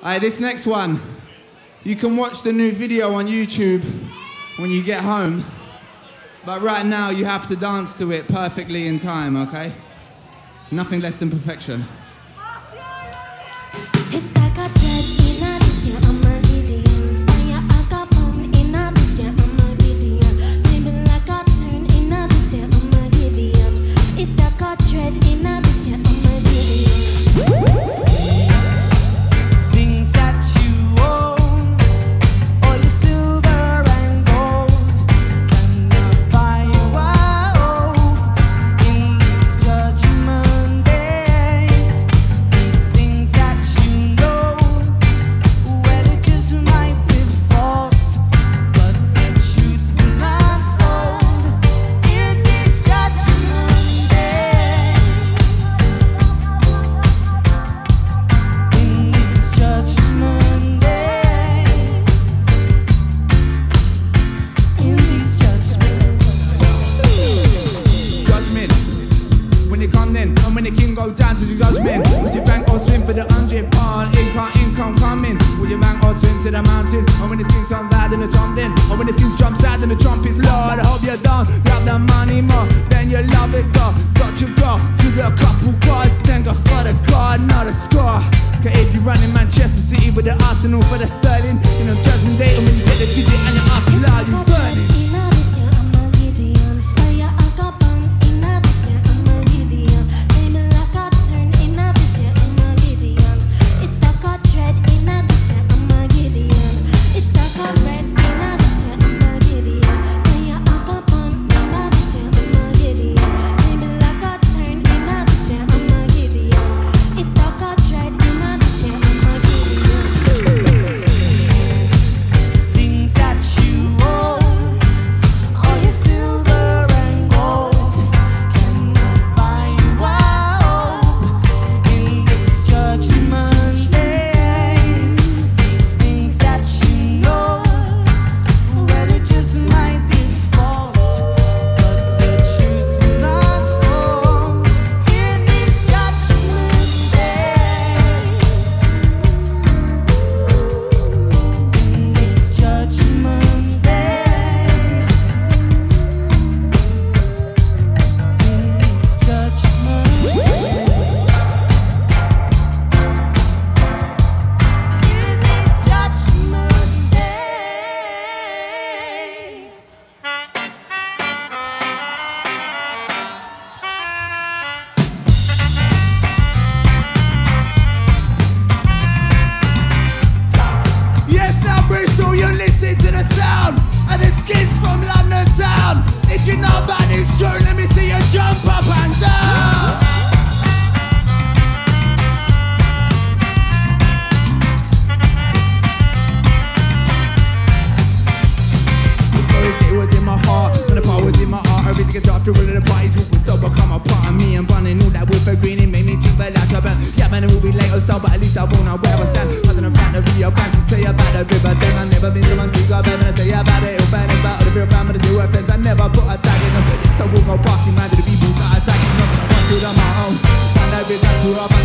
Alright, this next one, you can watch the new video on YouTube when you get home, but right now you have to dance to it perfectly in time, okay? Nothing less than perfection. Pound income, income coming? Would you bank or swim to the mountains? And when the king's on bad and the trump then, and when the king's jumps out and the trumpets, Lord, I hope you don't grab the money more than you love it, go. Such you go to the couple guys, then go for the God, not a score. Cause if you run in Manchester City with the Arsenal for the Sterling, you know, judgment day, and when you get the visit and about let me see you jump up and down. It was in my heart when the power was in my heart. Everything gets after all the parties will still become a part of me. And running all that wood for green, it made me cheap but that's your band. Yeah, man, it will be late or so, but at least I won't know where I stand. Nothing about the Grande, tell you about the river. Tell I've never been to Montego Bay, but I tell you about it. It'll find about the real family, the do offense. I never put a tag in them. So we'll go parking man to the people start attacking them. I want to do it on my own. Find out if to up,